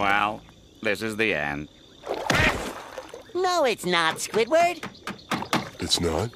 Well, this is the end. No, it's not, Squidward. It's not?